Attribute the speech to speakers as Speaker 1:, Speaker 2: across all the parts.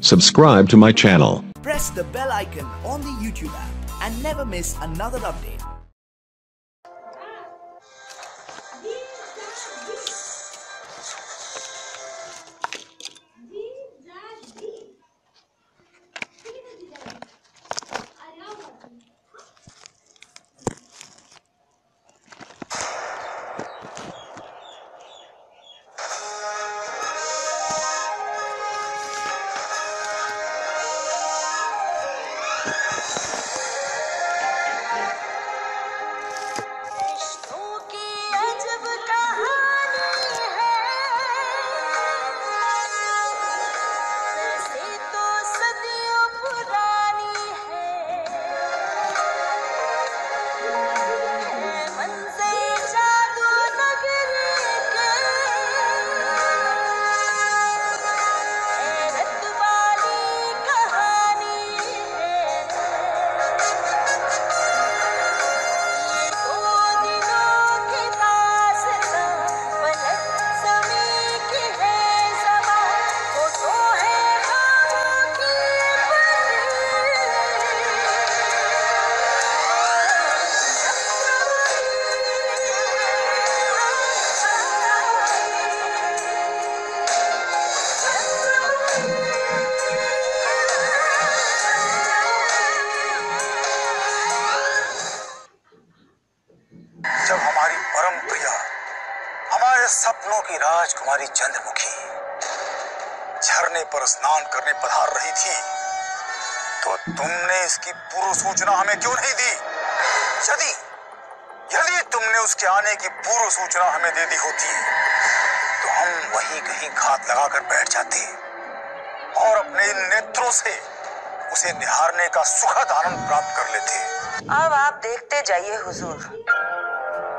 Speaker 1: Subscribe to my channel.
Speaker 2: Press the bell icon on the YouTube app and never miss another update.
Speaker 3: इसकी पूर्व सूचना हमें क्यों नहीं दी? यदि यदि तुमने उसके आने की पूर्व सूचना हमें दे दी होती तो हम वहीं कहीं घात लगाकर बैठ जाते और अपने नेत्रों से उसे निहारने का सुखद आनंद प्राप्त कर लेते।
Speaker 4: अब आप देखते जाइए, हुजूर।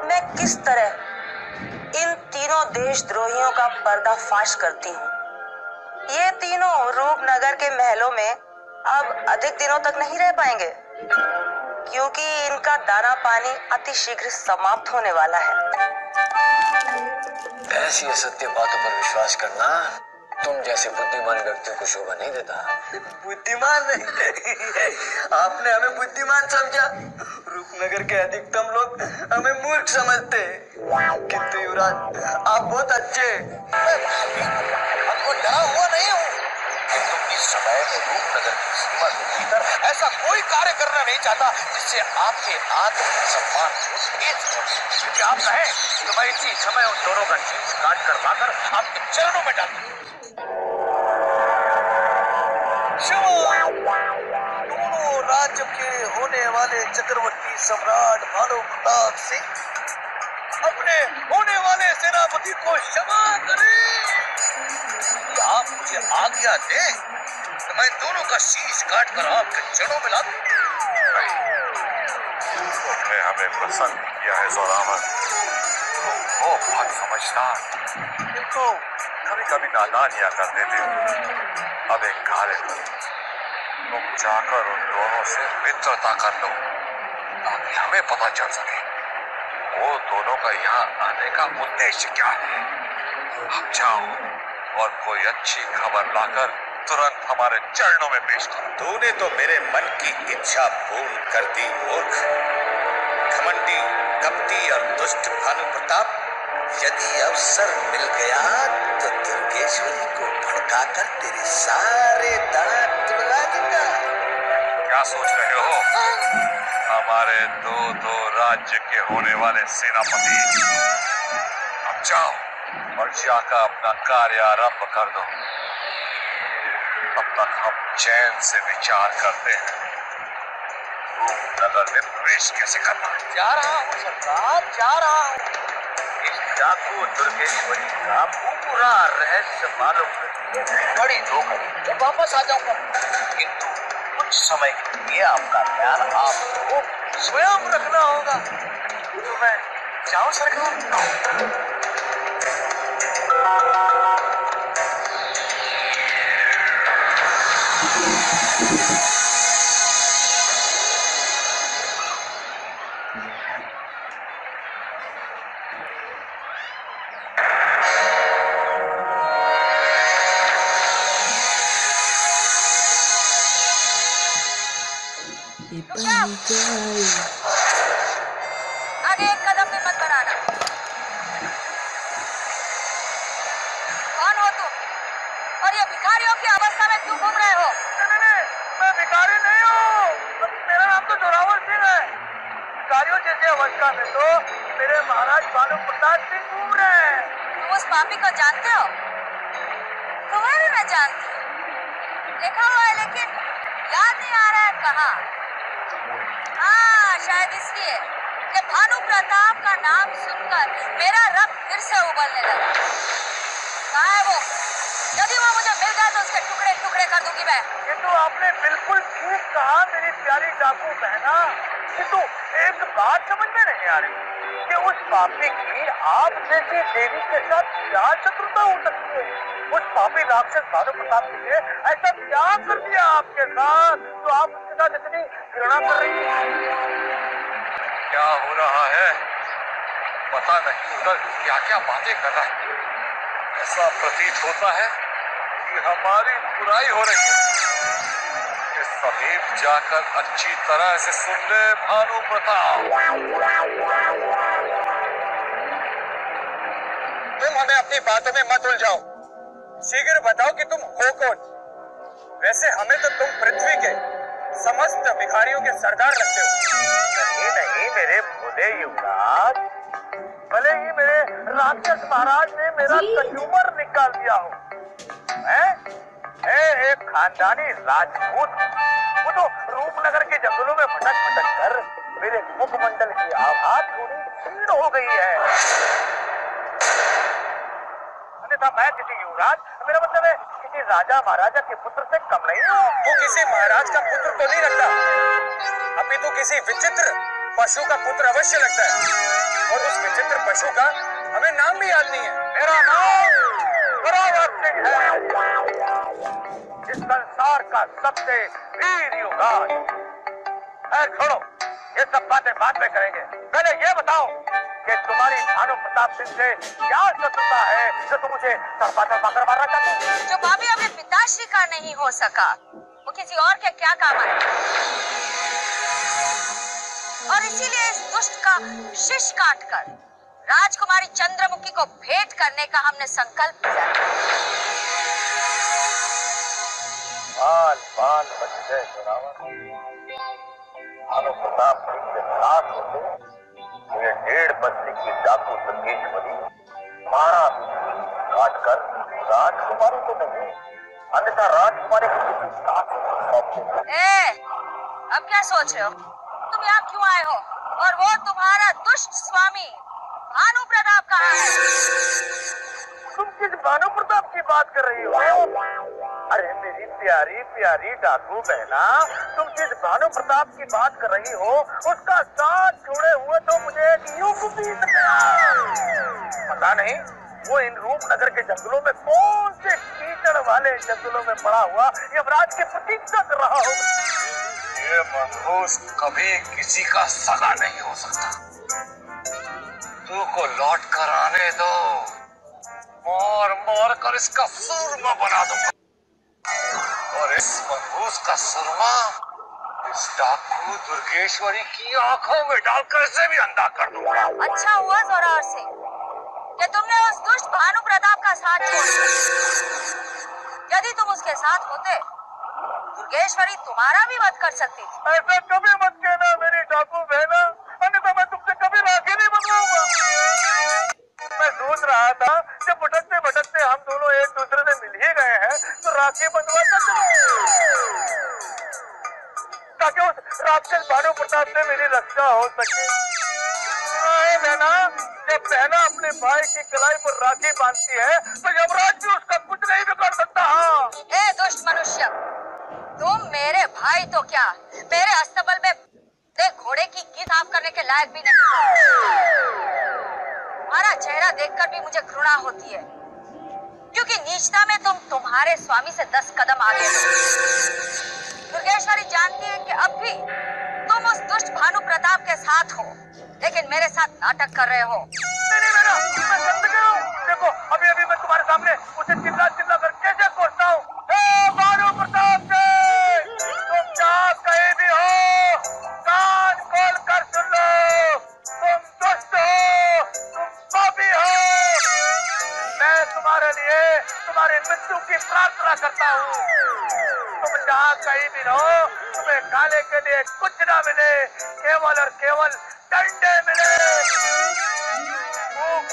Speaker 4: मैं किस तरह इन तीनों देशद्रोहियों का पर्दाफाश करती हूँ? ये तीनों रूपनगर के महलों में अब अधिक दिनों तक नहीं रह पाएँगे क्योंकि इनका दाना पानी अति शीघ्र समाप्त होने वाला है।
Speaker 5: ऐसी असत्य बातों पर विश्वास करना तुम जैसे बुद्धिमान व्यक्तियों को शोभा नहीं देता।
Speaker 6: बुद्धिमान नहीं? आपने हमें बुद्धिमान समझा। रूपनगर के अधिकतम लोग हमें मूर्ख समझते किंतु युवराज आप बहुत अच्छे।
Speaker 3: आपको डरा हुआ नहीं हूँ। समय में रूपनगर की सीमा के भीतर ऐसा कोई कार्य करना नहीं चाहता जिससे आपके आत्म सम्मान को ठेस क्योंकि आप कहें तो मैं इसी समय उन दोनों का शीश काट कर लाकर आपके चरणों में डाल।
Speaker 6: दोनों राज्य के होने वाले चक्रवर्ती सम्राट भानु प्रताप सिंह अपने होने वाले सेनापति को क्षमा करें।
Speaker 3: आप मुझे आज्ञा दें। मैं दोनों का शीश काट कर आपके चरणों में ला दूँ। तुमने हमें प्रसन्न किया है, जोरावर। वो बहुत समझदार। किंतु कभी कभी नादानियाँ कर देते हो। अब एक कार्य करो तुम जाकर उन दोनों से मित्रता कर लो, ताकि हमें पता चल सके। वो दोनों का यहाँ आने का उद्देश्य क्या है? अब जाओ और कोई अच्छी खबर लाकर तुरंत हमारे चरणों में पेश करो।
Speaker 7: तूने तो मेरे मन की इच्छा पूर्ण कर दी मूर्ख। घमंडी कपटी और दुष्ट भानु प्रताप यदि अवसर मिल गया तो दुर्गेश्वरी को भड़काकर तेरे सारे दांत तुड़वा दूँगा।
Speaker 3: क्या सोच रहे हो। हमारे दो दो राज्य के होने वाले सेनापति अब जाओ और जाकर अपना कार्य आरंभ कर दो। तक हम चैन से विचार करते हैं। रूपनगर में प्रवेश कैसे करना
Speaker 6: जा रहा हूँ सरकार जा रहा हूँ।
Speaker 3: इस डाकू दुर्गेश्वरी का पूरा रहस्य मालूम बड़ी धोखा
Speaker 6: जब वापस आ जाऊँगा।
Speaker 3: किंतु कुछ समय के लिए आपका ध्यान आपको
Speaker 6: स्वयं रखना होगा। तो मैं जाऊँ सरकार?
Speaker 8: और ये भिखारियों की अवस्था में क्यों घूम रहे हो?
Speaker 9: मैं भिखारी नहीं हूँ। मेरा नाम तो जोरावर सिंह है। भिखारियों जैसी अवस्था में तो मेरे महाराज भानु प्रसाद सिंह घूम रहे हैं।
Speaker 8: तुम उस पापी को जानते हो? तुम्हें भी मैं जानती हूँ। देखा हुआ है लेकिन याद नहीं आ रहा है कहाँ। हाँ शायद इसलिए कि भानु प्रताप का नाम सुनकर मेरा रक्त फिर से उबलने लगा। कहाँ है वो? यदि वो मुझे मिल गया तो उसके टुकड़े टुकड़े कर दूँगी मैं।
Speaker 9: किंतु आपने बिल्कुल ठीक कहा मेरी प्यारी डाकू बहना। किंतु एक बात समझ में नहीं आ रही कि उस पापी की आप जैसी देवी के साथ क्या शत्रुता हो सकती है? उस पापी राक्षस भानु प्रताप जी ने ऐसा क्या कर दिया आपके साथ। तो आप उसके साथ इतनी घृणा कर रही हैं?
Speaker 3: क्या हो रहा है? पता नहीं उधर क्या क्या बातें कर रहा है। ऐसा प्रतीत होता है कि हमारी बुराई हो रही है। के समीप जाकर अच्छी तरह से सुन ले भानु प्रताप।
Speaker 9: तुम हमें अपनी बातों में मत उलझाओ। शीघ्र बताओ कि तुम हो कौन? वैसे हमें तो तुम पृथ्वी के समस्त भिखारियों के सरदार लगते हो। नहीं नहीं मेरे भोले युवराज। भले ही मेरे राक्षस महाराज ने मेरा कचूमर निकाल दिया हो मैं मैं एक खानदानी राजपूत वो तो रूपनगर के जंगलों में भटक भटक कर मेरे मुखमंडल की आवाज़ थोड़ी क्षीण हो गई है। अन्यथा मैं किसी युवराज मेरा मतलब है किसी राजा महाराजा के पुत्र से कम नहीं हूँ। वो किसी महाराज का पुत्र तो नहीं लगता अभी तो किसी विचित्र पशु का पुत्र अवश्य लगता है। और उस विचित्र पशु का हमें नाम भी याद नहीं है। मेरा नाम जोरावर सिंह है। इस संसार का सबसे वीर युवराज। छोड़ो, ये सब बातें बाद में करेंगे। पहले ये बताओ कि तुम्हारी भानु प्रताप सिंह से क्या शत्रुता है, जो तुम मुझे तरपा तरपा कर मारना चाहते
Speaker 8: जो पापी अपने पिताश्री का नहीं हो सका, वो किसी और के क्या काम आए और इसीलिए इस दुष्ट का शीश काट कर राजकुमारी चंद्रमुखी को भेंट करने का हमने संकल्प किया।
Speaker 9: बाल बाल बच गए भानु प्रताप सिंह के साथ होते मुझे डेढ़ बस्ती की डाकू संगेश्वरी मारा काट कर राजकुमारी को नहीं अन्यथा राजकुमारी को किसी साथ
Speaker 8: ए, अब क्या सोच रहे हो? तुम यहाँ क्यों आए हो? और वो तुम्हारा दुष्ट स्वामी, भानु प्रताप कहाँ है?
Speaker 9: तुम किस भानु प्रताप की बात कर रही हो? अरे मेरी प्यारी प्यारी डाकू बहना, तुम जिस भानु प्रताप की बात कर रही हो, उसका साथ छोड़े हुए तो मुझे एक युग गया पता नहीं, वो इन रूपनगर के जंगलों में कौन से कीचड़ वाले जंगलों में पड़ा हुआ यमराज की प्रतीक्षा कर रहा हो
Speaker 3: ये कभी किसी का सगा नहीं हो सकता। तू को लौट कर आने दो। मार मार कर इसका सूरमा बना दूँगा। और इस मनहूस का सुरमा इस डाकू दुर्गेश्वरी की आँखों में डालकर इसे भी अंधा कर दूँगा।
Speaker 8: अच्छा हुआ जोरावर सिंह कि तुमने उस दुष्ट भानु प्रताप का साथ छोड़ यदि तुम उसके साथ होते दुर्गेश्वरी तुम्हारा भी वध कर सकती थी।
Speaker 9: ऐसा कभी मत कहना मेरी डाकू बहना। अन्यथा मैं तुमसे कभी राखी नहीं बनवाऊँगा मैं सोच रहा था कि भटकते भटकते हम दोनों एक दूसरे से मिल ही गए हैं तो राखी बंधवाता ताकि उस राक्षस भानु प्रताप से मेरी रक्षा हो सके। बहना जब बहना अपने भाई की कलाई पर राखी बांधती है तो
Speaker 8: भाई तो क्या? मेरे अस्तबल में घोड़े की की साफ़ करने के लायक भी नहीं तुम्हारा चेहरा देखकर भी मुझे घृणा होती है। क्योंकि नीचता में तुम तुम्हारे स्वामी से दस कदम आगे हो। दुर्गेश्वरी जानती है कि अब भी तुम उस दुष्ट भानु प्रताप के साथ हो, लेकिन मेरे साथ नाटक कर रहे हो।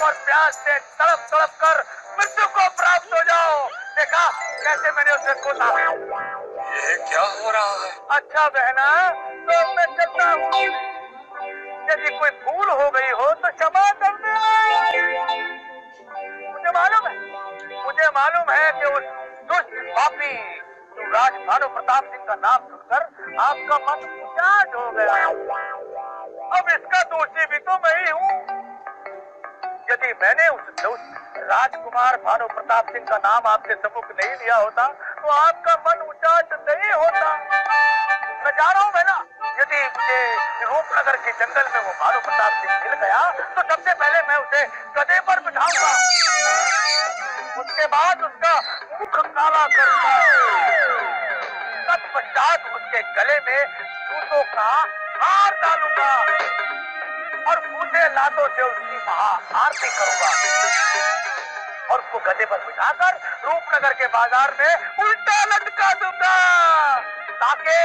Speaker 9: और प्यास से तड़प तड़प कर मृत्यु को प्राप्त हो जाओ। देखा कैसे मैंने उसे खोता।
Speaker 10: ये क्या हो रहा है?
Speaker 9: अच्छा बहना तो मैं चलता हूँ। यदि कोई भूल हो गई हो तो क्षमा कर देना मुझे मालूम है मुझे मालूम है कि उस दुष्ट पापी युवराज भानु प्रताप सिंह का नाम सुनकर आपका मन उचाट हो गया। अब इसका दोषी भी तो मैं ही हूँ। यदि मैंने उस दुष्ट राजकुमार भानु प्रताप सिंह का नाम आपके सम्मुख नहीं लिया होता तो आपका मन उचाट नहीं होता। मैं जा रहा हूँ बहना यदि मुझे रूपनगर के जंगल में वो भानु प्रताप सिंह मिल गया तो सबसे पहले मैं उसे गधे पर बिठाऊँगा। उसके बाद उसका मुख काला करूँगा। तत्पश्चात उसके गले में जूतों का हार डालूँगा। और मुझे लातों से उसकी महा आरती करूँगा। और उसको गधे पर बिठाकर रूपनगर के बाज़ार में उल्टा लटका दूँगा, ताकि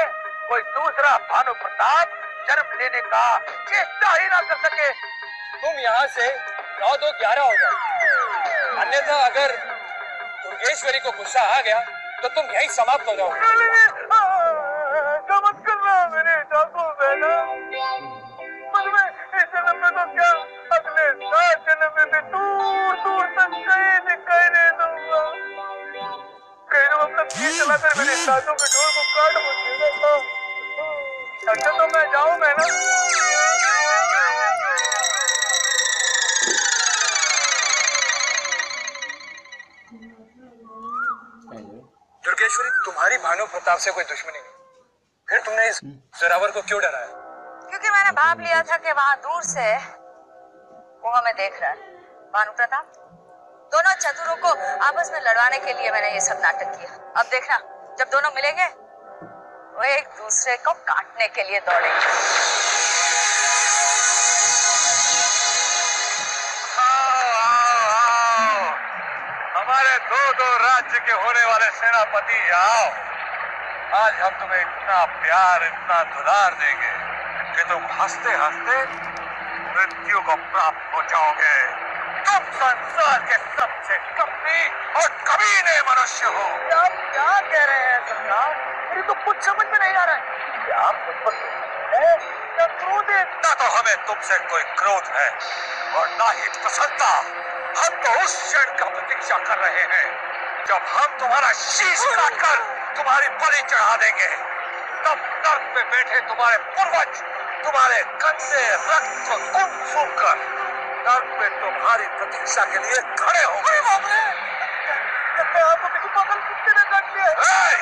Speaker 9: कोई दूसरा भानु प्रताप जन्म लेने का चेष्टा ही ना कर सके।
Speaker 3: तुम यहाँ से नौ दो ग्यारह हो जाओ। अन्यथा अगर दुर्गेश्वरी को गुस्सा आ गया तो तुम यही समाप्त हो जाओगे।
Speaker 9: सात में दूर दूर तक कहीं दिखाई नहीं दूँगा कहीं तुम अपना तीर चलाकर मेरे साथों के ढोल को काट मुझे अच्छा तो मैं जाऊँ मैं ना
Speaker 3: दुर्गेश्वरी तुम्हारी भानु प्रताप से कोई दुश्मनी नहीं। फिर तुमने इस जोरावर को क्यों डराया?
Speaker 8: क्योंकि मैंने भाप लिया था कि वहाँ दूर से वो हमें देख रहा है। भानु प्रताप, दोनों चतुरों को आपस में लड़वाने के लिए मैंने ये सब नाटक किया। अब देखना, जब दोनों मिलेंगे, वो एक दूसरे को काटने के लिए दौड़ेंगे।
Speaker 9: हमारे दो दो राज्य के होने वाले सेनापति, आओ। आज हम तुम्हें इतना प्यार, इतना दुलार देंगे कि तुम हँसते हँसते मृत्यु को प्राप्त हो जाओगे। तुम संसार के सबसे कपटी और कभी कमीने मनुष्य हो। आप क्या कह रहे हैं सरकार मेरी तो कुछ समझ में नहीं आ रहा है। क्या आप मुझ पर है? क्रोधित ना तो हमें तुमसे कोई क्रोध है और ना ही प्रसन्नता। हम तो उस क्षण का प्रतीक्षा कर रहे हैं जब हम तुम्हारा शीश काटकर तुम्हारी बलि चढ़ा देंगे। तब नर्क में बैठे तुम्हारे पूर्वज तुम्हारे गंदे रक्त को गुम सुन कर नर्क में तुम्हारी प्रतीक्षा के लिए खड़े आपको किसी पागल कुत्ते ने काट लिया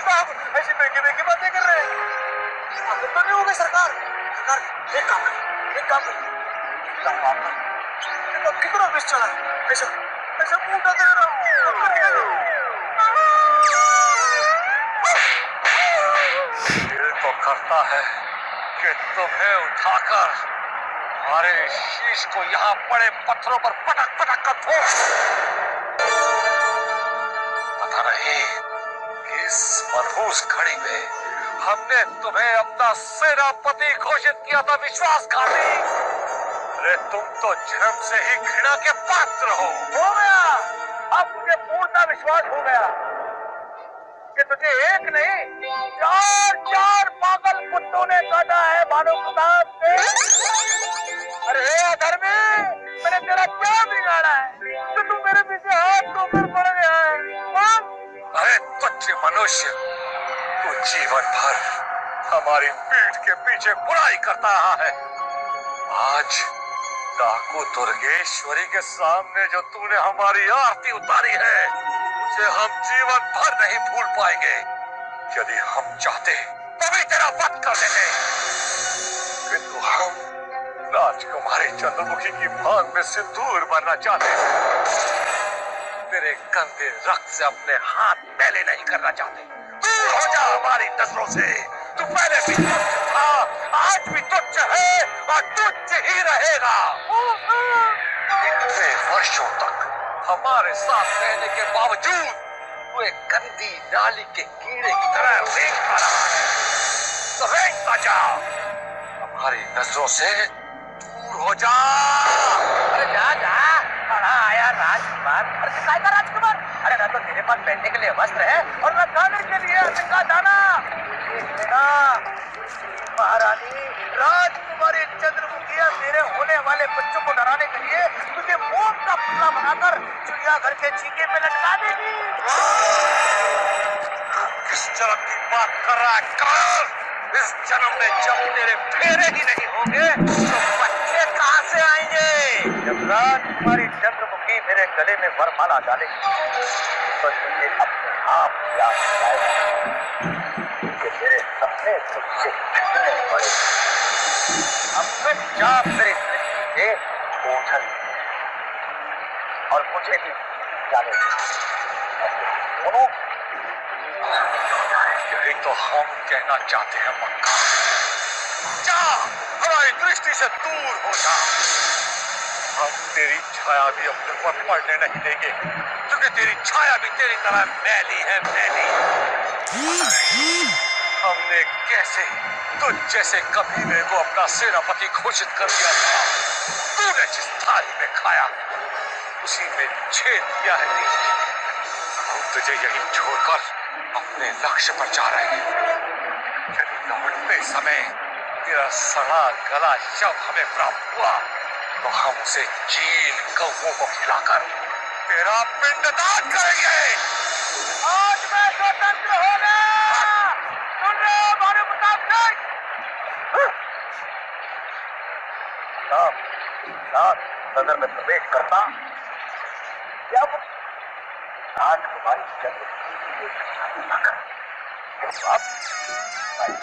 Speaker 9: साहब ऐसी बेकी बेकी बातें कर रहे हैं। पागल तो नहीं हो गए सरकार। सरकार एक काम करें एक काम करें। लाओ आप तो कितना विष चला ऐसा ऐसा दे रहा दिल तो करता है। कि तुम्हें उठाकर। हमारे शीश को यहाँ पड़े पत्थरों पर पटक पटक कर फोड़ पता नहीं इस मनहूस घड़ी में हमने तुम्हें अपना सेनापति घोषित किया था, विश्वासघाती। अरे तुम तो जन्म से ही घृणा के पात्र हो। हो गया। अब मुझे पूर्ण विश्वास हो गया कि तुझे एक नहीं, चार कुत्तों ने काटा है भानु प्रताप से। अरे अधर्मी मैंने तेरा क्या बिगाड़ा है? कि तू मेरे पीछे हाथ धोकर पड़ गया है हाँ? अरे तुच्छ मनुष्य, तू जीवन भर हमारी पीठ के पीछे बुराई करता रहा है। आज डाकू दुर्गेश्वरी के सामने जो तूने हमारी आरती उतारी है, उसे हम जीवन भर नहीं भूल पाएँगे। यदि हम चाहते तो भी तेरा वध कर देते किंतु हम राजकुमारी चंद्रमुखी की भाँग में सिंदूर भरना चाहते तेरे गंदे रक्त से अपने हाथ पहले नहीं करना चाहते। दूर हो जा हमारी नज़रों से। तू पहले भी था, आज भी तुच्छ है और तुच्छ ही रहेगा। इतने वर्षों तक हमारे साथ रहने के बावजूद
Speaker 3: एक गंदी नाली के कीड़े की तरह रेंग आ रहा है तो रेंगता जा हमारी नज़रों से दूर हो जा।
Speaker 9: अरे जा जा। बड़ा आया राजकुमार। अरे राजकुमार। अरे ना तो तेरे पास पहनने के लिए वस्त्र है और ना खाने के लिए का दाना। महारानी, राजकुमारी चंद्रमुखिया मेरे होने वाले बच्चों को डराने के लिए तुझे मोम का पुतला बनाकर चिड़ियाघर के चीके पे लटका देगी।
Speaker 3: किस जन्म की बात कर रहा है काल इस जन्म में जब तेरे फेरे ही नहीं होंगे तो बच्चे कहाँ से आएँगे?
Speaker 9: जब राजकुमारी चंद्रमुखी मेरे गले में वरमाला डालेगी। तो तुझे अपने आप याद आएगा कि मेरे सपने तुझसे कितने बड़े अपने चाप मेरी दृष्टि से ओझल और मुझे भी जाने सुनो
Speaker 3: यही तो हम कहना चाहते हैं मक्का। जा हमारी दृष्टि से दूर हो जा। हम तेरी छाया भी अपने पर पड़ने नहीं देंगे क्योंकि तेरी छाया भी तेरी तरह मैली है मैली। हमने कैसे, तुझ जैसे कबीले को अपना सेनापति घोषित कर दिया था? तूने जिस थाली में खाया, उसी में छेद दिया है। हम तुझे यही छोड़कर अपने लक्ष्य पर जा रहे हैं। यदि लौटते समय तेरा सड़ा गला शव हमें प्राप्त हुआ तो हम उसे चील कौओं को खिलाकर तेरा पिंडदान करेंगे।
Speaker 9: आज मैं स्वतंत्र हो गया भानु प्रताप सिंह में प्रवेश करता जब राजकुमारी चंद्र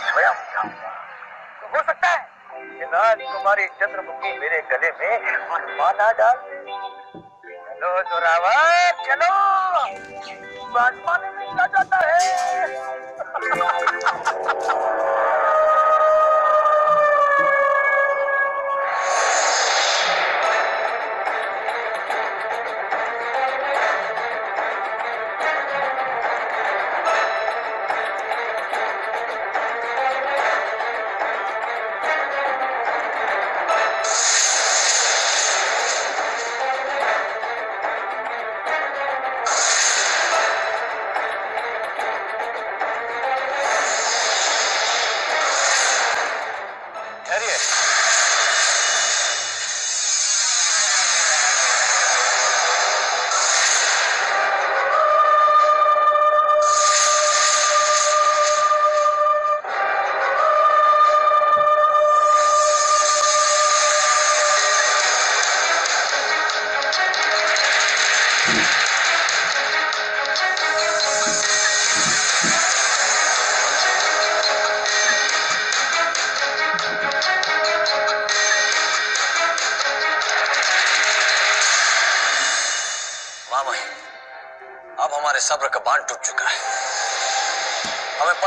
Speaker 9: स्वयं जाऊँगा हो सकता है कि राजकुमारी चंद्रमुखी मेरे गले में वरमाला डाल चलो जोरावर चलो बाजमाने में जाता है?
Speaker 5: Ha ha ha ha ha!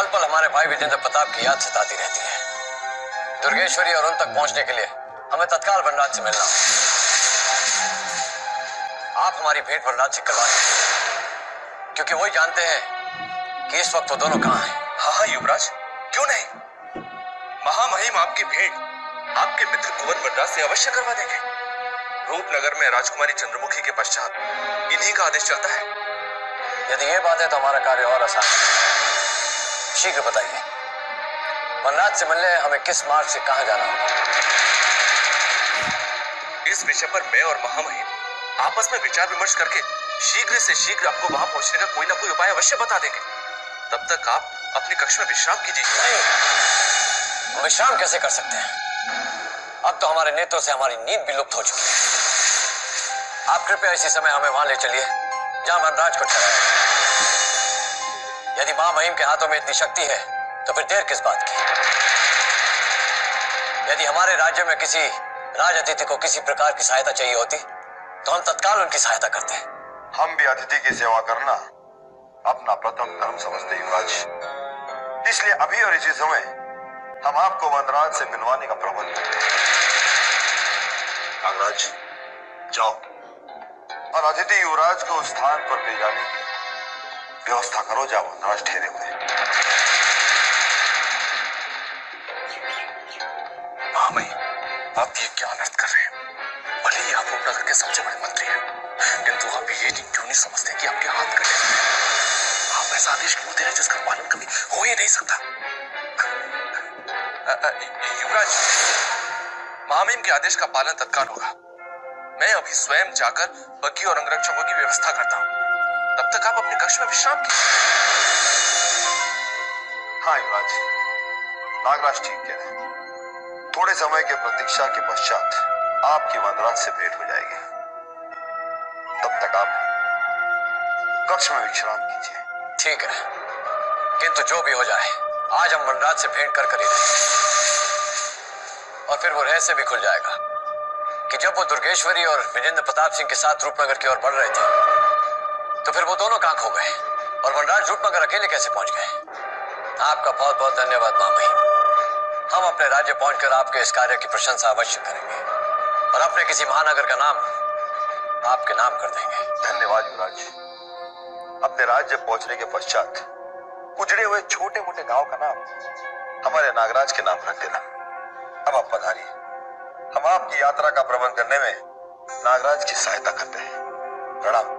Speaker 5: पल हमारे भाई विजेंद्र प्रताप की याद सताती रहती है। दुर्गेश्वरी और उन तक पहुँचने के लिए हमें तत्काल वनराज से मिलना। आप हमारी भेंट वनराज से करवा क्योंकि वही जानते हैं कि इस वक्त वो दोनों कहाँ हैं।
Speaker 11: हाँ हाँ युवराज। क्यों नहीं? महामहिम आपकी भेंट आपके मित्र कुंवर बलराज से अवश्य करवा देंगे। रूपनगर में राजकुमारी चंद्रमुखी के पश्चात इन्हीं का आदेश चलता है।
Speaker 5: यदि ये बात है तो हमारा कार्य और आसान है। शीघ्र बताइए। वनराज से मिलने हमें किस मार्ग से कहा जाना होगा?
Speaker 11: इस विषय पर मैं और महामहिम आपस में विचार विमर्श करके शीघ्र से शीघ्र आपको वहाँ पहुँचने का कोई ना कोई उपाय अवश्य बता देंगे। तब तक आप अपनी कक्ष में विश्राम कीजिए।
Speaker 5: विश्राम कैसे कर सकते हैं? अब तो हमारे नेत्रों से हमारी नींद भी लुप्त हो चुकी है। आप कृपया इसी समय हमें वहाँ ले चलिए जहाँ वनराज को ठहराया। यदि माँ महिम के हाथों में इतनी शक्ति है तो फिर देर किस बात की? यदि हमारे राज्य में किसी राज अतिथि को किसी प्रकार की सहायता चाहिए होती तो हम तत्काल उनकी सहायता करते।
Speaker 12: हम भी अतिथि की सेवा करना अपना प्रथम धर्म समझते युवराज इसलिए अभी और इसी समय हम आपको वनराज से मिलवाने का प्रबंध नागराज, जाओ। और अतिथि युवराज को स्थान पर ले जाने की व्यवस्था करो जहाँ वनराज ठहरे हुए।
Speaker 11: महामई आप ये क्या अनर्थ कर रहे हैं? भले ही आप रूपनगर के सबसे बड़े मंत्री हैं, किंतु आप ये क्यों नहीं समझते कि आपके हाथ कटे आप ऐसा आदेश क्यों दे रहे जिसका पालन कभी हो ही नहीं सकता? युवराज, महामहिम के आदेश का पालन तत्काल होगा। मैं अभी स्वयं जाकर बग्घी और अंगरक्षकों की व्यवस्था करता हूँ। तब तक आप अपने कक्ष में विश्राम कीजिए।
Speaker 12: हाँ युवराज। नागराज ठीक कह रहे हैं। थोड़े समय के प्रतीक्षा के पश्चात आपकी वनराज से भेंट हो जाएगी। तब तक आप कक्ष में विश्राम कीजिए।
Speaker 13: ठीक है। किंतु जो भी हो जाए आज हम वनराज से भेंट कर कर ही रहेंगे। और फिर वो रहस्य भी खुल जाएगा कि जब वो दुर्गेश्वरी और विजेंद्र प्रताप सिंह के साथ रूपनगर की ओर बढ़ रहे थे तो फिर वो दोनों कहाँ खो गए? और वनराज रूपनगर अकेले कैसे पहुँच गए? आपका बहुत बहुत धन्यवाद मामही हम अपने राज्य पहुंचकर आपके इस कार्य की प्रशंसा अवश्य करेंगे। और अपने किसी महानगर का नाम आपके नाम कर देंगे।
Speaker 12: धन्यवाद, युवराज। अपने राज्य पहुँचने के पश्चात उजड़े हुए छोटे मोटे गाँव का नाम हमारे नागराज के नाम रख देना। अब आप पधारिए। हम आपकी यात्रा का प्रबंध करने में नागराज की सहायता करते हैं। प्रणाम।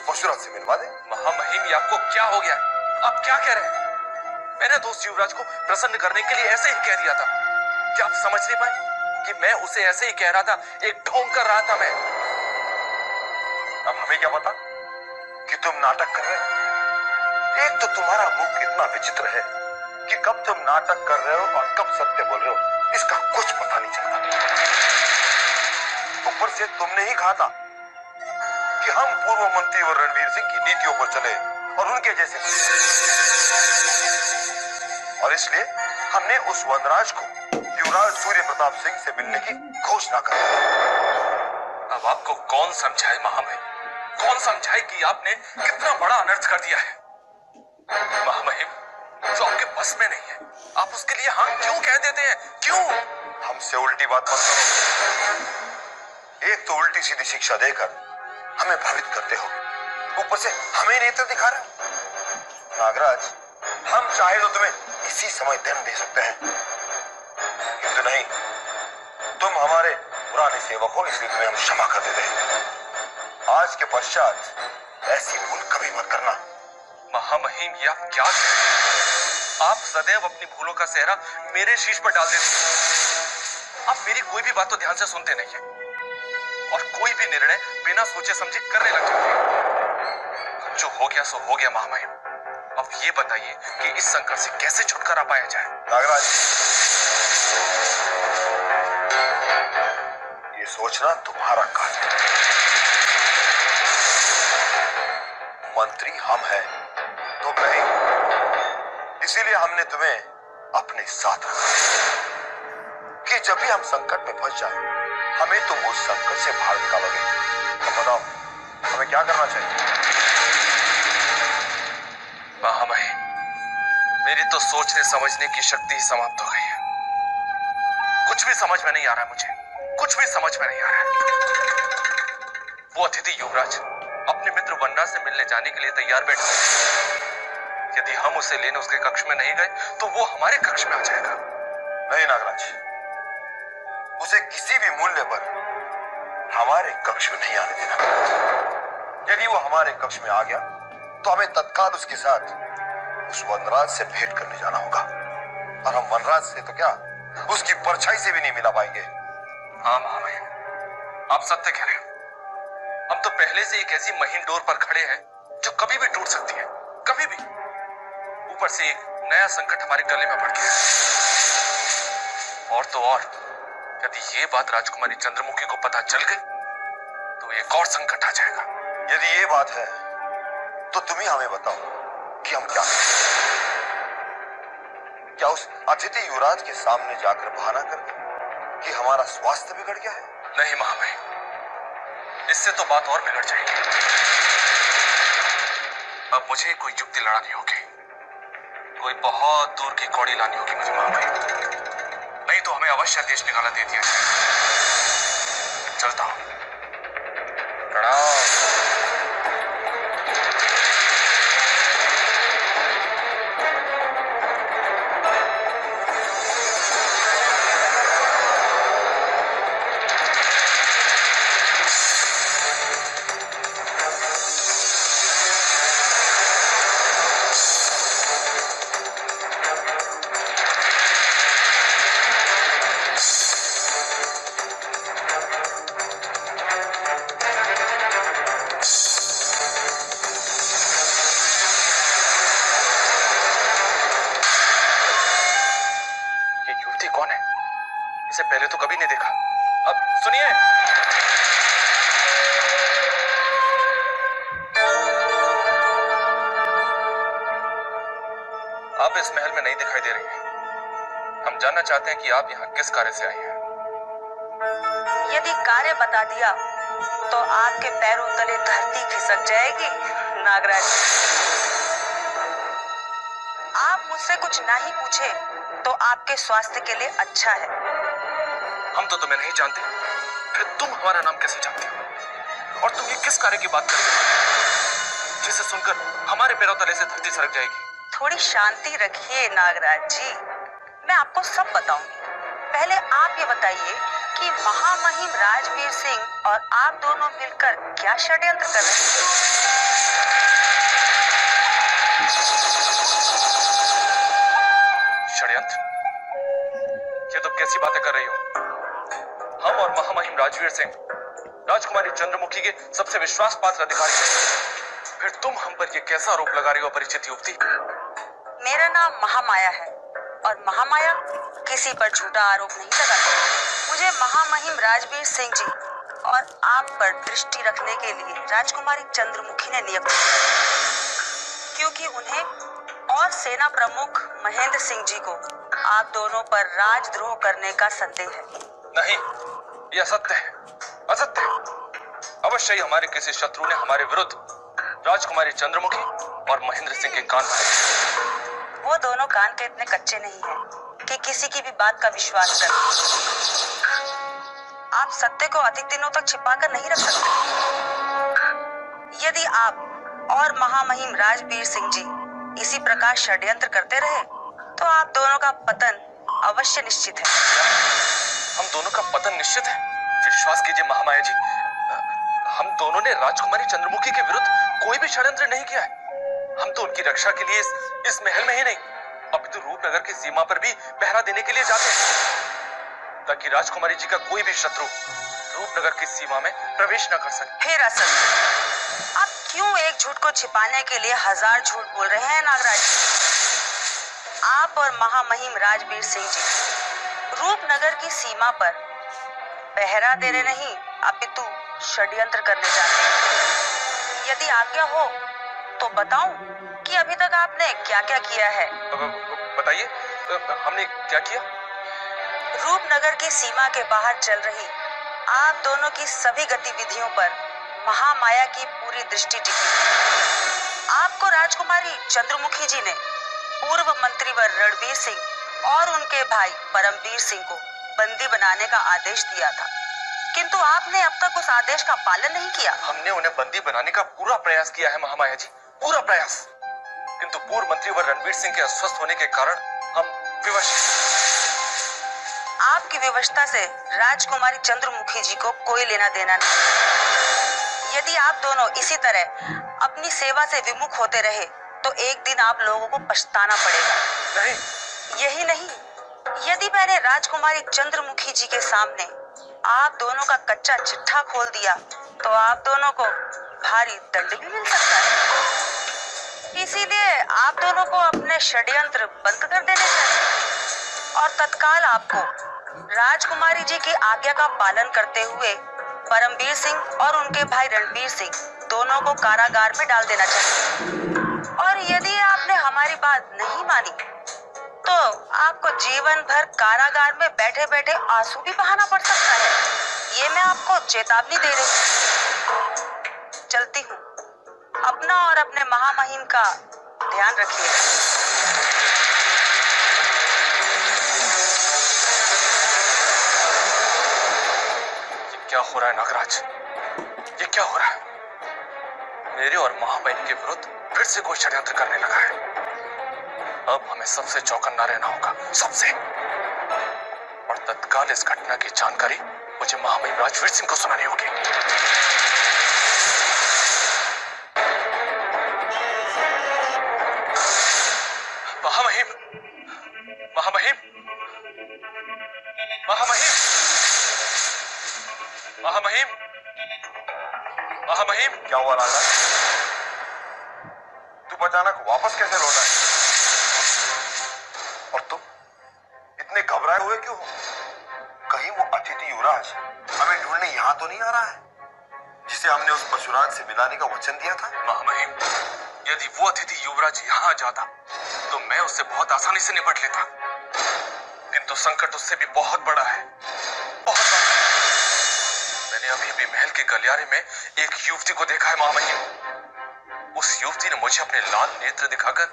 Speaker 11: उसे परशुराज से मिलवा
Speaker 12: दें।
Speaker 11: महामहिम ये आपको क्या हो गया? आप क्या कह रहे हैं? मैंने तो उस युवराज को प्रसन्न करने के लिए ऐसे ही कह दिया था। क्या आप समझ नहीं पाए कि मैं उसे ऐसे ही कह रहा था? एक ढोंग कर रहा था मैं।
Speaker 12: अब हमें क्या पता कि तुम नाटक कर रहे हो? एक तो तुम्हारा मुख इतना विचित्र है कि कब तुम नाटक कर रहे हो और कब सत्य बोल रहे हो। इसका कुछ पता नहीं चलता। ऊपर से तुमने ही कहा था कि हम पूर्व मंत्री और रणवीर सिंह की नीतियों पर चले और उनके जैसे और इसलिए हमने उस वनराज को युवराज सूर्य प्रताप सिंह से मिलने की घोषणा कर
Speaker 11: अब आपको कौन समझाए महामहिम? कौन समझाए कि आपने कितना बड़ा अनर्थ कर दिया है? महामहिम जो आपके बस में नहीं है आप उसके लिए हाँ क्यों कह देते हैं? क्यों?
Speaker 12: हमसे उल्टी बात मत करो। एक तो उल्टी सीधी शिक्षा देकर हमें भ्रमित करते हो। ऊपर से हमें नेत्र दिखा रहे हो। नागराज, हम चाहे तो तुम्हें इसी समय दंड दे सकते हैं। किंतु नहीं, तुम हमारे पुराने सेवक हो इसलिए तुम्हें हम क्षमा कर देते हैं। आज के पश्चात ऐसी भूल कभी मत करना।
Speaker 11: महामहिम ये क्या आप सदैव अपनी भूलों का सेहरा मेरे शीश पर डाल देते हैं। आप मेरी कोई भी बात तो ध्यान से सुनते नहीं है। और कोई भी निर्णय बिना सोचे समझे करने लग जाते हैं। जो हो गया सो हो गया, महामहिम। अब ये बताइए कि इस संकट से कैसे छुटकारा पाया जाए?
Speaker 12: नागराज, ये सोचना तुम्हारा कार्य मंत्री हम हैं तो नहीं इसीलिए हमने तुम्हें अपने साथ रखा कि जब भी हम संकट में फंस जाए हमें तुम उस संकट से बाहर निकालोगे। अब बताओ हमें क्या करना चाहिए?
Speaker 11: महामहिम मेरी तो सोचने समझने की शक्ति ही समाप्त हो गई है। कुछ भी समझ में नहीं आ रहा मुझे। कुछ भी समझ में नहीं आ रहा वो अतिथि युवराज अपने मित्र वनराज से मिलने जाने के लिए तैयार बैठा है। यदि हम उसे लेने उसके कक्ष में नहीं गए तो वो हमारे कक्ष में आ जाएगा।
Speaker 12: नहीं नागराज किसी भी मूल्य पर हमारे कक्ष में नहीं आने देना। यदि वो हमारे कक्ष में आ गया तो हमें तत्काल उसके साथ उस वनराज से भेंट करने जाना होगा। और हम वनराज से तो क्या उसकी परछाई से भी नहीं मिला पाएँगे।
Speaker 11: हाँ महामहिम। आप सत्य कह रहे हो। हम तो पहले से एक ऐसी महीन डोर पर खड़े हैं, जो कभी भी टूट सकती है। कभी भी। ऊपर से एक नया संकट हमारे गले में पड़ गया और तो और। यदि ये बात राजकुमारी चंद्रमुखी को पता चल गई तो एक और संकट आ जाएगा।
Speaker 12: यदि ये बात है तो तुम ही हमें बताओ कि हम क्या क्या उस अतिथि युवराज के सामने जाकर बहाना कर दें कि हमारा स्वास्थ्य बिगड़ गया है?
Speaker 11: नहीं महामहिम इससे तो बात और बिगड़ जाएगी। अब मुझे कोई युक्ति लड़ानी होगी। कोई बहुत दूर की कौड़ी लानी होगी मुझे हमें अवश्य देश निकाला दे दिया जाए। चलता हूँ। प्रणाम हैं कि आप यहाँ किस कार्य से आई हैं?
Speaker 4: यदि कार्य बता दिया तो आपके पैरों तले धरती खिसक जाएगी नागराज। आप मुझसे कुछ ना ही पूछे तो आपके स्वास्थ्य के लिए अच्छा है।
Speaker 11: हम तो तुम्हें नहीं जानते फिर तुम हमारा नाम कैसे जानते हो? और तुम ये किस कार्य की बात कर रहे हो? जिसे सुनकर हमारे पैरों तले से धरती सरक जाएगी।
Speaker 4: थोड़ी शांति रखिए नागराज जी। मैं आपको सब बताऊँगी। पहले आप ये बताइए कि महामहिम राजवीर सिंह और आप दोनों मिलकर क्या षड्यंत्र कर रहे हैं?
Speaker 11: षड्यंत्र? ये तुम कैसी बातें कर रही हो? हम और महामहिम राजवीर सिंह राजकुमारी चंद्रमुखी के सबसे विश्वास पात्र अधिकारी हैं। फिर तुम हम पर ये कैसा आरोप लगा रही हो परिचित युवती?
Speaker 4: मेरा नाम महामाया है। और महामाया किसी पर झूठा आरोप नहीं लगाती। मुझे महामहिम राजवीर सिंह जी और आप पर दृष्टि रखने के लिए राजकुमारी चंद्रमुखी ने नियुक्त किया। क्योंकि उन्हें और सेना प्रमुख महेंद्र सिंह जी को आप दोनों पर राजद्रोह करने का संदेह है।
Speaker 11: नहीं, ये असत्य है। असत्य है। अवश्य ही हमारे किसी शत्रु ने हमारे विरुद्ध राजकुमारी चंद्रमुखी और महेंद्र सिंह के कान
Speaker 4: वो दोनों कान के इतने कच्चे नहीं हैं कि किसी की भी बात का विश्वास करें। आप सत्य को अधिक दिनों तक छिपा कर नहीं रख सकते। यदि आप और महामहिम राजवीर सिंह जी इसी प्रकार षड्यंत्र करते रहे तो आप दोनों का पतन अवश्य निश्चित है।
Speaker 11: हम दोनों का पतन निश्चित है। विश्वास कीजिए महामाया जी। हम दोनों ने राजकुमारी चंद्रमुखी के विरुद्ध कोई भी षड्यंत्र नहीं किया है। हम तो उनकी रक्षा के लिए इस, इस महल में ही नहीं अभी तो रूपनगर की सीमा पर भी पहरा देने के लिए जाते हैं। ताकि राजकुमारी जी का कोई भी शत्रु रूपनगर की सीमा में प्रवेश न कर सके।
Speaker 4: फिर असद आप क्यों एक झूठ को छिपाने के लिए हज़ार झूठ बोल रहे हैं नागराज आप और महामहिम राजवीर सिंह जी रूपनगर की सीमा पर पहरा देने नहीं अपितु षड्यंत्र करने जाते हैं। यदि आज्ञा हो तो बताऊँ कि अभी तक आपने क्या क्या किया है
Speaker 11: बताइए हमने क्या किया?
Speaker 4: रूपनगर की सीमा के बाहर चल रही आप दोनों की सभी गतिविधियों पर महामाया की पूरी दृष्टि टिकी। आपको राजकुमारी चंद्रमुखी जी ने पूर्व मंत्रीवर रणवीर सिंह और उनके भाई परमवीर सिंह को बंदी बनाने का आदेश दिया था। किंतु आपने अब तक उस आदेश का पालन नहीं किया।
Speaker 11: हमने उन्हें बंदी बनाने का पूरा प्रयास किया है महामाया जी। पूरा प्रयास। किंतु पूर्व मंत्री व रणवीर सिंह के अस्वस्थ होने के कारण हम विवश।
Speaker 4: आपकी विवशता से राजकुमारी चंद्रमुखी जी को कोई लेना देना नहीं। यदि आप दोनों इसी तरह अपनी सेवा से विमुख होते रहे तो एक दिन आप लोगों को पछताना पड़ेगा।
Speaker 11: नहीं।
Speaker 4: यही नहीं। यदि मैंने राजकुमारी चंद्रमुखी जी के सामने आप दोनों का कच्चा चिट्ठा खोल दिया तो आप दोनों को भारी दंड भी मिल सकता है। इसीलिए आप दोनों को अपने षड्यंत्र बंद कर देने चाहिए। और तत्काल आपको राजकुमारी जी की आज्ञा का पालन करते हुए परमवीर सिंह और उनके भाई रणबीर सिंह दोनों को कारागार में डाल देना चाहिए। और यदि आपने हमारी बात नहीं मानी तो आपको जीवन भर कारागार में बैठे बैठे आँसू भी बहाना पड़ सकता है। ये मैं आपको चेतावनी दे रही हूँ। चलती हूँ। अपना और अपने महामहिम का ध्यान रखिए।
Speaker 11: क्या हो रहा है नागराज? ये क्या हो रहा है? मेरे और महाबहन के विरुद्ध फिर से कोई षड्यंत्र करने लगा है। अब हमें सबसे चौकन्ना रहना होगा, सबसे। और तत्काल इस घटना की जानकारी मुझे महामहिम राजवीर सिंह को सुनानी होगी। महामहिम। महामहिम। महामहिम। महामहिम। महामहिम।
Speaker 12: क्या हुआ राजा? तू अचानक वापस कैसे लौटा? है और तुम इतने घबराए हुए क्यों हो? कहीं वो अतिथि युवराज हमें ढूँढने यहाँ तो नहीं आ रहा है? जिसे हमने उस पशुराज से मिलाने का वचन दिया था?
Speaker 11: महामहिम यदि वो अतिथि युवराज यहाँ जाता मैं उससे बहुत आसानी से निपट लेता। किंतु संकट उससे भी बहुत बड़ा है। बहुत बड़ा मैंने अभी भी महल के गलियारे में एक युवती को देखा है महामहिम उस युवती ने मुझे अपने लाल नेत्र दिखाकर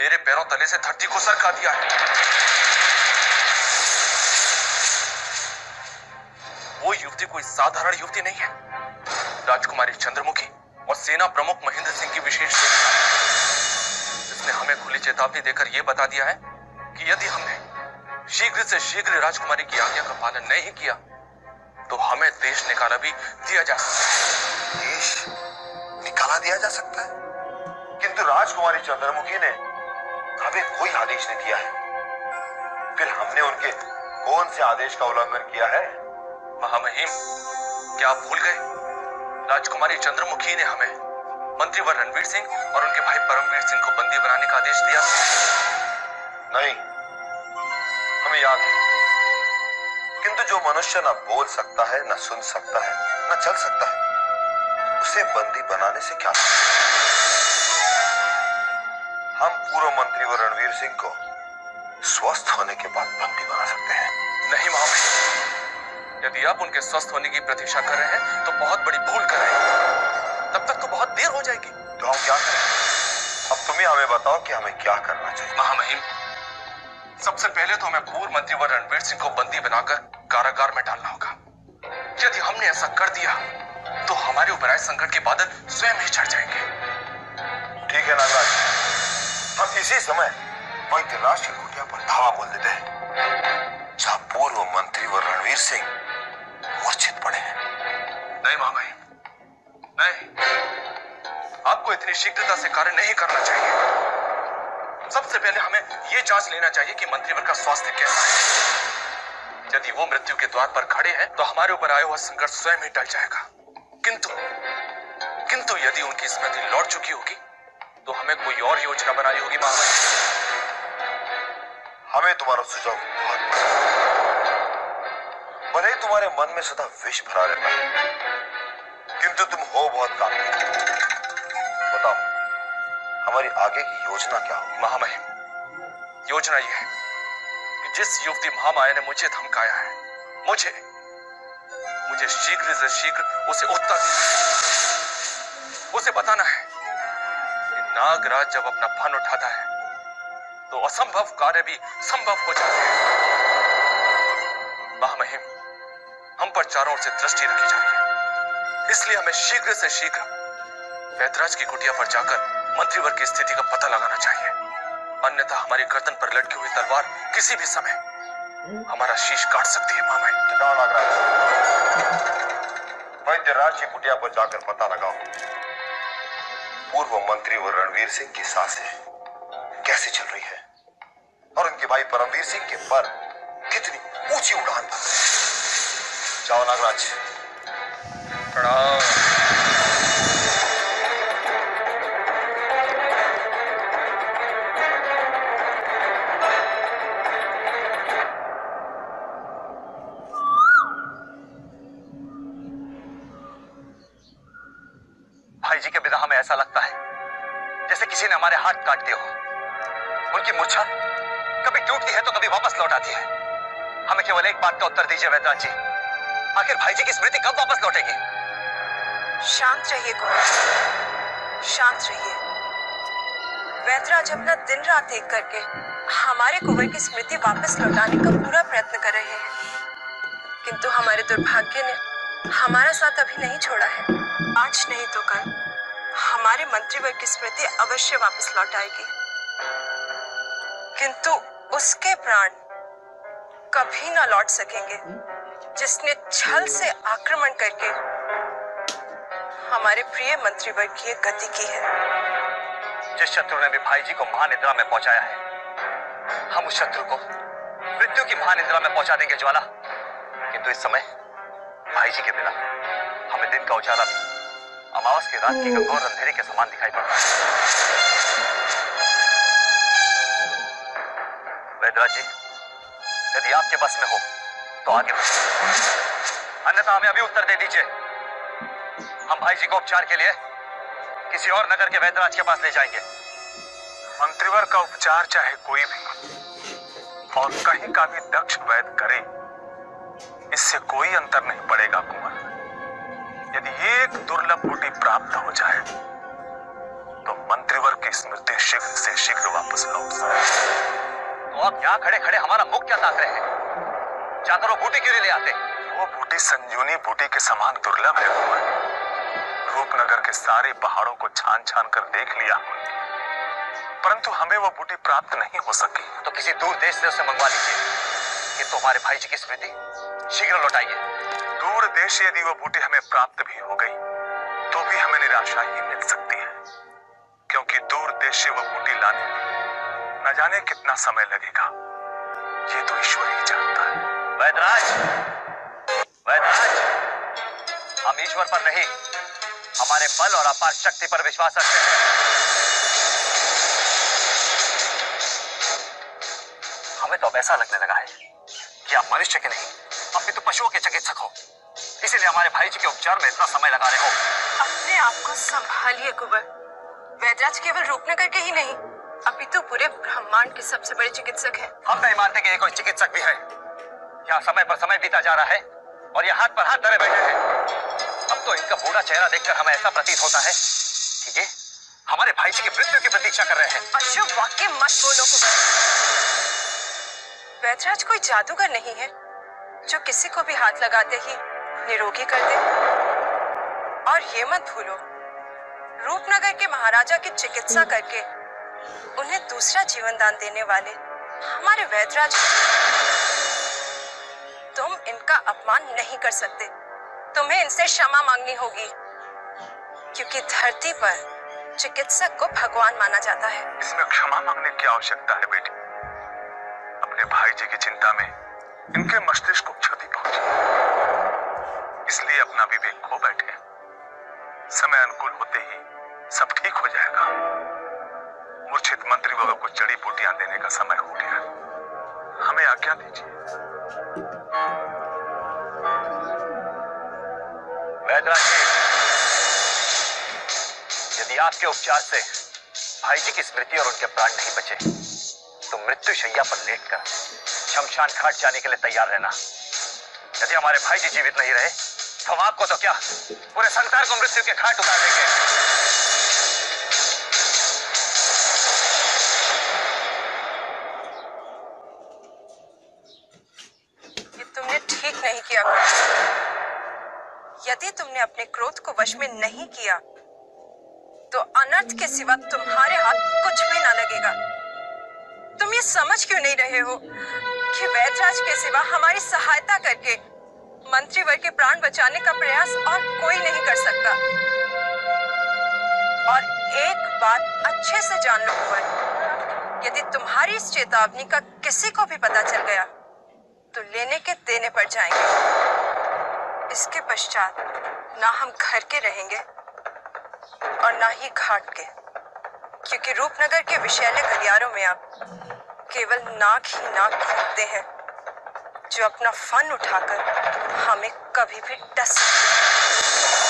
Speaker 11: मेरे पैरों तले से धरती को सरका दिया है। वो युवती कोई साधारण युवती नहीं है। राजकुमारी चंद्रमुखी और सेना प्रमुख महेंद्र सिंह की विशेष सेना जिसने हमें खुली चेतावनी देकर यह बता दिया है कि यदि हमने शीघ्र से शीघ्र राजकुमारी की आज्ञा का पालन नहीं किया तो हमें देश निकाला भी दिया जा सकता है।
Speaker 12: देश निकाला दिया जा सकता है? किंतु राजकुमारी चंद्रमुखी ने हमें कोई आदेश नहीं दिया है। फिर हमने उनके कौन से आदेश का उल्लंघन किया है?
Speaker 11: महामहिम क्या आप भूल गए? राजकुमारी चंद्रमुखी ने हमें मंत्रीवर रणवीर सिंह और उनके भाई परमवीर सिंह को बंदी बनाने का आदेश दिया।
Speaker 12: नहीं हमें याद है। किंतु जो मनुष्य न बोल सकता है न सुन सकता है न चल सकता है उसे बंदी बनाने से क्या हम पूर्व मंत्री व रणवीर सिंह को स्वस्थ होने के बाद बंदी बना सकते हैं।
Speaker 11: नहीं महामहिम। यदि आप उनके स्वस्थ होने की प्रतीक्षा कर रहे हैं तो बहुत बड़ी भूल कर रहे हैं। तो बहुत देर हो जाएगी।
Speaker 12: तो हम क्या करें? अब तुम ही हमें बताओ कि हमें क्या करना चाहिए।
Speaker 11: महामहिम सबसे पहले तो हमें पूर्व मंत्री व रणवीर सिंह को बंदी बनाकर कारागार में डालना होगा। यदि हमने ऐसा कर दिया तो हमारे ऊपर आए संकट के बादल स्वयं ही चढ़ जाएँगे।
Speaker 12: ठीक है नागराज। हम इसी समय वैद्यराज की कुटिया पर धावा बोल देते हैं जहाँ पूर्व मंत्री व रणवीर सिंह मूर्छित पड़े हैं।
Speaker 11: नहीं महामहिम। नहीं। आपको इतनी शीघ्रता से कार्य नहीं करना चाहिए। सबसे पहले हमें यह जाँच लेना चाहिए कि मंत्रीवर का स्वास्थ्य कैसा है। यदि वो मृत्यु के द्वार पर खड़े हैं तो हमारे ऊपर आया हुआ संकट स्वयं ही टल जाएगा। किंतु किंतु यदि उनकी स्मृति लौट चुकी होगी तो हमें कोई और योजना बनानी होगी महामहिम
Speaker 12: हमें तुम्हारा सुझाव बहुत पसंद। भले ही तुम्हारे मन में सदा विष भरा रहता है। किंतु तुम हो बहुत काम बताओ, हमारी आगे की योजना क्या होगी?
Speaker 11: महामहिम, योजना यह है कि जिस युवती महामाया ने मुझे धमकाया है, मुझे मुझे शीघ्र से शीघ्र उसे उत्तर उसे बताना है कि नागराज जब अपना फन उठाता है तो असंभव कार्य भी संभव हो जाते हैं। महामहिम, हम पर चारों ओर से दृष्टि रखी जा रही है। इसलिए हमें शीघ्र से शीघ्र वैदराज की कुटिया पर जाकर मंत्रीवर की स्थिति का पता लगाना चाहिए। अन्यथा हमारी गर्दन पर लटकी हुई तलवार किसी भी समय हमारा शीश काट सकती है, मामा
Speaker 12: वैद्यराज की कुटिया पर जाकर पता लगाओ। पूर्व मंत्री व रणवीर सिंह की साँसें कैसे चल रही है? और उनके भाई परमवीर सिंह के पर कितनी ऊँची उड़ान। जाओ नागराज
Speaker 11: प्रणाम
Speaker 13: भाई जी के बिना हमें ऐसा लगता है, जैसे किसी ने हमारे हाथ काट दिए हो। उनकी मूर्छा कभी टूटती है तो कभी वापस लौट आती है। हमें केवल एक बात का उत्तर दीजिए वैद्यनाथ जी। आखिर भाई जी की स्मृति कब वापस लौटेगी?
Speaker 14: शांत रहिए कुंवर शांत रहिए। वैदराज अपना दिन रात एक करके हमारे कुंवर की स्मृति वापस लौटाने का पूरा प्रयत्न कर रहे हैं। किंतु हमारे दुर्भाग्य ने हमारा साथ अभी नहीं छोड़ा है। आज नहीं तो कल हमारे मंत्रीवर्ग की स्मृति अवश्य वापस लौट आएगी। किंतु उसके प्राण कभी ना लौट सकेंगे, जिसने छल से आक्रमण करके हमारे प्रिय मंत्रीवर्ग की एक गति की है।
Speaker 13: जिस शत्रु ने भी भाई जी को महानिद्रा में पहुँचाया है, हम उस शत्रु को मृत्यु की महानिद्रा में पहुँचा देंगे, ज्वाला। किंतु इस समय भाई जी के बिना हमें दिन का उजाला भी अमावस की रात की गंगोर अंधेरे के समान दिखाई पड़ रहा है। वैद्यराज जी, यदि आपके बस में हो तो आगे अन्यथा हमें अभी उत्तर दे दीजिए। हम भाई जी को उपचार के लिए किसी और नगर के वैद्यराज के पास ले जाएँगे।
Speaker 15: मंत्रिवर का उपचार चाहे कोई भी और कहीं का भी दक्ष वैद करे इससे कोई अंतर नहीं पड़ेगा कुंवर यदि एक दुर्लभ बूटी प्राप्त हो जाए तो मंत्रिवर की स्मृति शीघ्र से शीघ्र वापस लौट
Speaker 13: तो आप यहाँ खड़े खड़े हमारा मुख क्या ताक रहे हैं? जाकर वो बूटी क्यों नहीं ले आते?
Speaker 15: वो बूटी संजीवनी बूटी के समान दुर्लभ है कुंवर रूपनगर के सारे पहाड़ों को छान छान कर देख लिया। परंतु हमें वो बूटी प्राप्त नहीं हो सकी।
Speaker 13: तो किसी दूर देश से उसे मंगवा लीजिए। कि तो हमारे भाई जी की स्मृति। शीघ्र लौटाइए।
Speaker 15: दूर देश यदि वो बूटी हमें प्राप्त भी हो गई तो भी हमें निराशा ही मिल सकती है। क्योंकि दूर देश से वो बूटी लाने में न जाने कितना समय लगेगा। ये तो ईश्वर ही जानता है।
Speaker 13: वैदराज वैदराज हम ईश्वर पर नहीं हमारे बल और अपार शक्ति पर विश्वास रखते हैं। हमें तो अब ऐसा लगने लगा है कि आप मनुष्य के नहीं अब तो पशुओं के चिकित्सक हो। इसीलिए हमारे भाई जी के उपचार में इतना समय लगा रहे हो।
Speaker 14: अपने आप को संभालिए कुंवर। वैदराज केवल रूपनगर के ही नहीं अभी अपितु पूरे ब्रह्मांड के सबसे बड़े चिकित्सक हैं।
Speaker 13: हम नहीं मानते कि ये कोई चिकित्सक भी है। यहाँ समय पर समय बीता जा रहा है और ये हाथ पर हाथ धरे बैठे हैं। अब तो इनका बूढ़ा चेहरा देखकर हमें ऐसा प्रतीत होता है। कि ये हमारे भाई जी की मृत्यु की प्रतीक्षा कर रहे हैं।
Speaker 14: अशुभ वाक्य मत बोलो वैदराज कोई जादूगर नहीं है, जो किसी को भी हाथ लगाते ही निरोगी कर दे। और ये मत भूलो, रूपनगर के महाराजा की चिकित्सा करके उन्हें दूसरा जीवन दान देने वाले हमारे वैदराज तुम इनका अपमान नहीं कर सकते। तुम्हें इनसे क्षमा मांगनी होगी। क्योंकि धरती पर चिकित्सक को भगवान माना जाता है।
Speaker 15: इसमें क्षमा मांगने की आवश्यकता है, बेटी। अपने भाई जी की चिंता में इनके मस्तिष्क को क्षति पहुँची। इसलिए अपना विवेक खो बैठे समय अनुकूल होते ही सब ठीक हो जाएगा। मूर्छित मंत्री को जड़ी बूटियाँ देने का समय हो गया। हमें आज्ञा दीजिए।
Speaker 13: यदि आपके उपचार से भाई जी की स्मृति और उनके प्राण नहीं बचे तो मृत्यु शैया पर लेटकर शमशान घाट जाने के लिए तैयार रहना। यदि हमारे भाई जी जीवित नहीं रहे तो हम आपको तो क्या पूरे संसार को मृत्यु के घाट उतार देंगे?
Speaker 14: नहीं किया। तो अनर्थ के सिवा तुम्हारे हाथ कुछ भी ना लगेगा। तुम ये समझ क्यों नहीं रहे हो कि वैदराज के सिवा हमारी सहायता करके मंत्रीवर के प्राण बचाने का प्रयास और कोई नहीं कर सकता? और एक बात अच्छे से जान लो कुंवर यदि तुम्हारी इस चेतावनी का किसी को भी पता चल गया तो लेने के देने पड़ जाएँगे। इसके पश्चात ना हम घर के रहेंगे और ना ही घाट के क्योंकि रूपनगर के विषैले गलियारों में आप केवल नाक ही नाक घूमते हैं, जो अपना फन उठाकर हमें कभी भी डस सकते हैं।